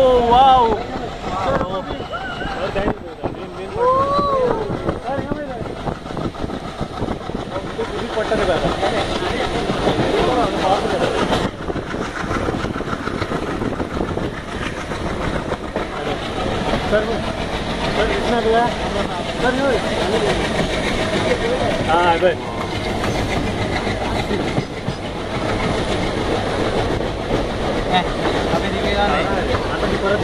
Oh, wow. ಪಟ್ಟದ sir sir ಇಷ್ಟಾಗಿದೆಯಾ sir ನೀವು ಹಾಂ ಬನ್ನಿ ಅಭಿವೃದ್ಧಿಗೆ Why